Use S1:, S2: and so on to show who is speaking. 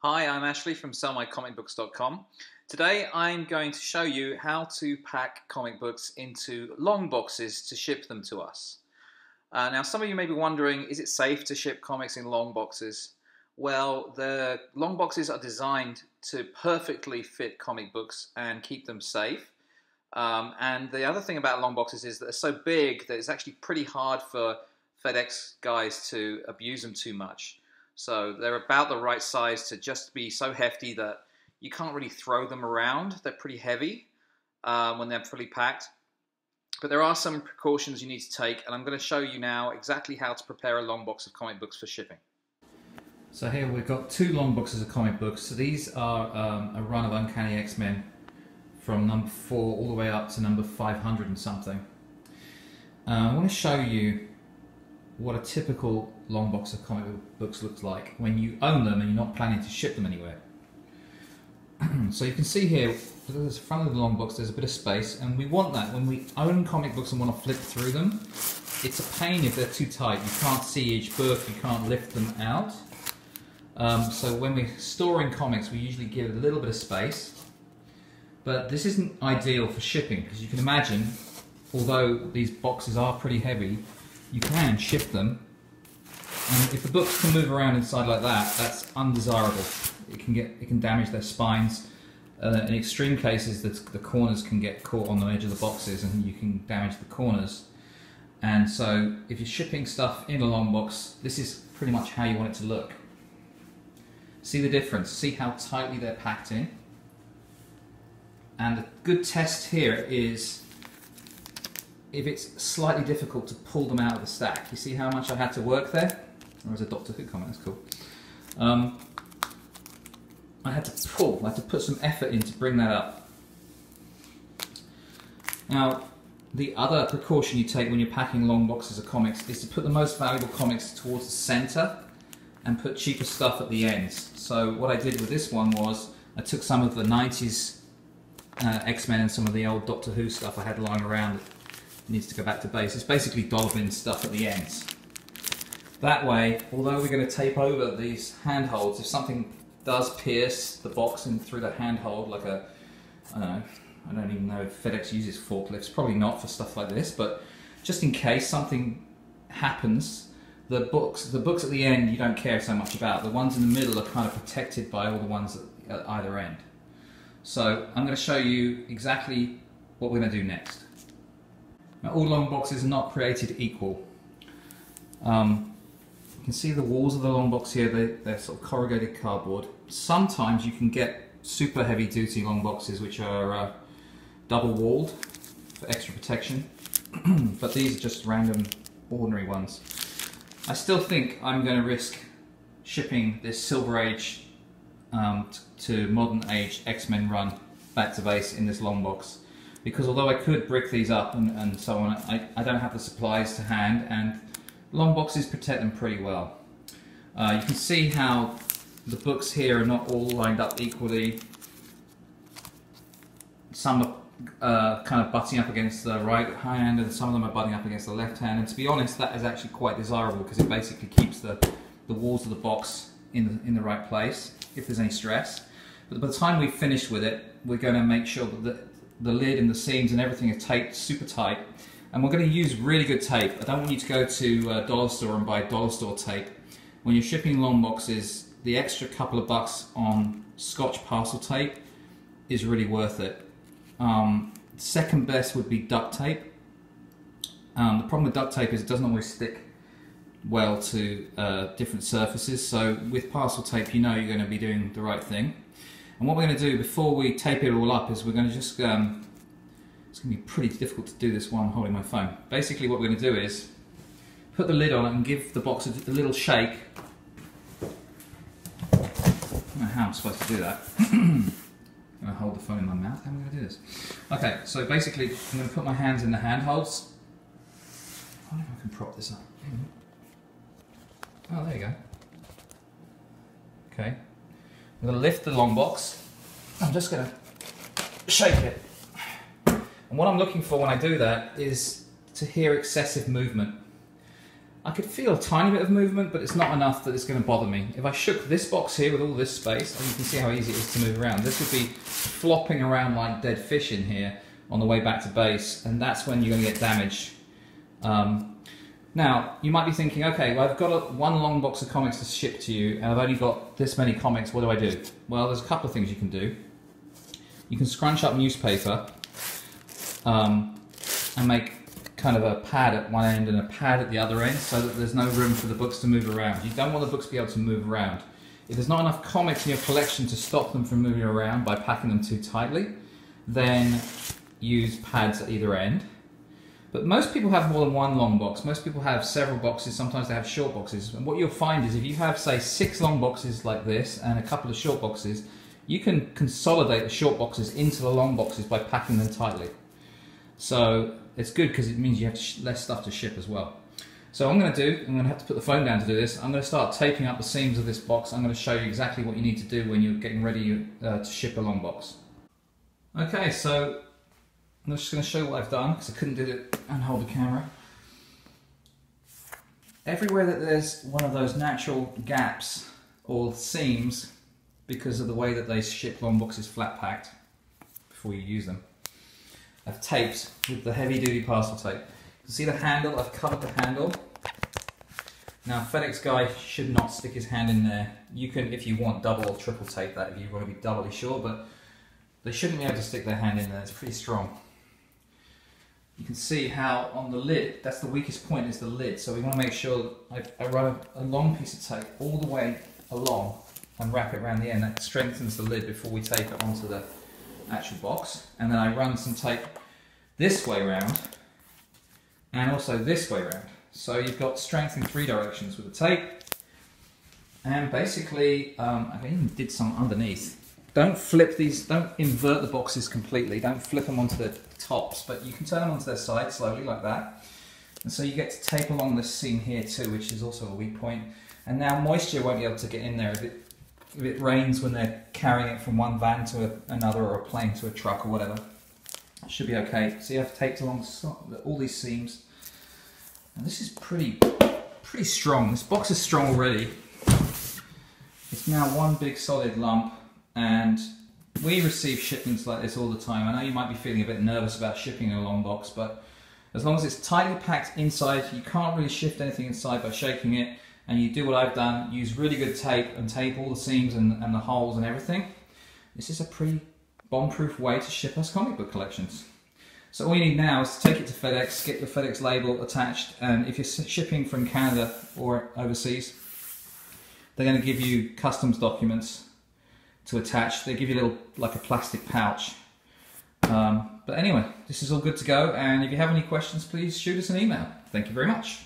S1: Hi, I'm Ashley from sellmycomicbooks.com. Today I'm going to show you how to pack comic books into long boxes to ship them to us. Uh, now some of you may be wondering, is it safe to ship comics in long boxes? Well, the long boxes are designed to perfectly fit comic books and keep them safe. Um, and the other thing about long boxes is that they're so big that it's actually pretty hard for FedEx guys to abuse them too much. So they're about the right size to just be so hefty that you can't really throw them around. They're pretty heavy um, when they're fully packed. But there are some precautions you need to take, and I'm going to show you now exactly how to prepare a long box of comic books for shipping.
S2: So here we've got two long boxes of comic books. So these are um, a run of Uncanny X-Men from number 4 all the way up to number 500 and something. Uh, I want to show you what a typical long box of comic books looks like when you own them and you're not planning to ship them anywhere. so you can see here, the front of the long box, there's a bit of space, and we want that when we own comic books and want to flip through them. It's a pain if they're too tight. You can't see each book, you can't lift them out. Um, so when we're storing comics, we usually give it a little bit of space. But this isn't ideal for shipping, because you can imagine, although these boxes are pretty heavy, you can shift them. And if the books can move around inside like that, that's undesirable. It can get it can damage their spines. Uh, in extreme cases, the, the corners can get caught on the edge of the boxes, and you can damage the corners. And so, if you're shipping stuff in a long box, this is pretty much how you want it to look. See the difference. See how tightly they're packed in. And a good test here is if it's slightly difficult to pull them out of the stack. You see how much I had to work there? Or as a Doctor Who comment, that's cool. Um, I had to pull, I had to put some effort in to bring that up. Now, the other precaution you take when you're packing long boxes of comics is to put the most valuable comics towards the center and put cheaper stuff at the ends. So what I did with this one was I took some of the 90s uh, X-Men and some of the old Doctor Who stuff I had lying around needs to go back to base. It's basically Donovan stuff at the ends. That way, although we're going to tape over these handholds, if something does pierce the box and through the handhold, like a, I don't know, I don't even know if FedEx uses forklifts, probably not for stuff like this, but just in case something happens, the books, the books at the end you don't care so much about. The ones in the middle are kind of protected by all the ones at either end. So I'm going to show you exactly what we're going to do next. Now, all long boxes are not created equal. Um, you can see the walls of the long box here, they, they're sort of corrugated cardboard. Sometimes you can get super heavy duty long boxes which are uh, double walled for extra protection, but these are just random ordinary ones. I still think I'm going to risk shipping this Silver Age um, to modern age X-Men run back to base in this long box because although I could brick these up and, and so on, I, I don't have the supplies to hand and long boxes protect them pretty well. Uh, you can see how the books here are not all lined up equally. Some are uh, kind of butting up against the right hand and some of them are butting up against the left hand and to be honest that is actually quite desirable because it basically keeps the, the walls of the box in the, in the right place if there's any stress. But by the time we finish with it, we're going to make sure that the, lid and the seams and everything are taped super tight. And we're going to use really good tape. I don't want you to go to a dollar store and buy dollar store tape. When you're shipping long boxes, the extra couple of bucks on Scotch parcel tape is really worth it. Um, second best would be duct tape. Um, the problem with duct tape is it doesn't always stick well to uh, different surfaces. So with parcel tape, you know you're going to be doing the right thing. And what we're going to do before we tape it all up is we're going to just, um, it's going to be pretty difficult to do this while I'm holding my phone. Basically what we're going to do is put the lid on it and give the box a, a little shake. I don't know how I'm supposed to do that. I'm going to hold the phone in my mouth. How am I going to do this? Okay, so basically I'm going to put my hands in the handholds. I wonder if I can prop this up. Oh, there you go. Okay, I'm going to lift the long box. I'm just going to shake it. And what I'm looking for when I do that is to hear excessive movement. I could feel a tiny bit of movement, but it's not enough that it's going to bother me. If I shook this box here with all this space, and you can see how easy it is to move around, this would be flopping around like dead fish in here on the way back to base, and that's when you're going to get damage. Um, now, you might be thinking, okay, well, I've got a, one long box of comics to ship to you, and I've only got this many comics, what do I do? Well, there's a couple of things you can do. You can scrunch up newspaper um, and make kind of a pad at one end and a pad at the other end so that there's no room for the books to move around. You don't want the books to be able to move around. If there's not enough comics in your collection to stop them from moving around by packing them too tightly, then use pads at either end. But most people have more than one long box. Most people have several boxes, sometimes they have short boxes. And what you'll find is if you have, say, six long boxes like this and a couple of short boxes, you can consolidate the short boxes into the long boxes by packing them tightly. So it's good because it means you have less stuff to ship as well. So I'm going to do, I'm going to have to put the phone down to do this. I'm going to start taping up the seams of this box. I'm going to show you exactly what you need to do when you're getting ready uh, to ship a long box. Okay, so I'm just going to show you what I've done because I couldn't do it and hold the camera. Everywhere that there's one of those natural gaps or seams because of the way that they ship long boxes flat packed before you use them, I've taped with the heavy duty parcel tape. You can see the handle, I've covered the handle. Now FedEx guy should not stick his hand in there. You can, if you want, double or triple tape that if you want to be doubly sure, but they shouldn't be able to stick their hand in there, it's pretty strong. You can see how on the lid, that's the weakest point is the lid, so we want to make sure I, I run a, long piece of tape all the way along and wrap it around the end. That strengthens the lid before we tape it onto the actual box. And then I run some tape this way around and also this way around. So you've got strength in three directions with the tape. And basically, um, I even did some underneath. Don't flip these, don't invert the boxes completely. Don't flip them onto the tops, but you can turn them onto their side slowly like that. And so you get to tape along this seam here too, which is also a weak point. And now moisture won't be able to get in there if it, if it rains when they're carrying it from one van to a, another or a plane to a truck or whatever. It should be okay. So you have taped along all these seams. And this is pretty, pretty strong. This box is strong already. It's now one big solid lump and we receive shipments like this all the time. I know you might be feeling a bit nervous about shipping a long box, but as long as it's tightly packed inside, you can't really shift anything inside by shaking it, and you do what I've done, use really good tape and tape all the seams and, and the holes and everything. This is a pretty bomb-proof way to ship us comic book collections. So all you need now is to take it to FedEx, get the FedEx label attached, and if you're shipping from Canada or overseas, they're going to give you customs documents to attach. They give you a little, like a plastic pouch. Um, but anyway, this is all good to go. And if you have any questions, please shoot us an email. Thank you very much.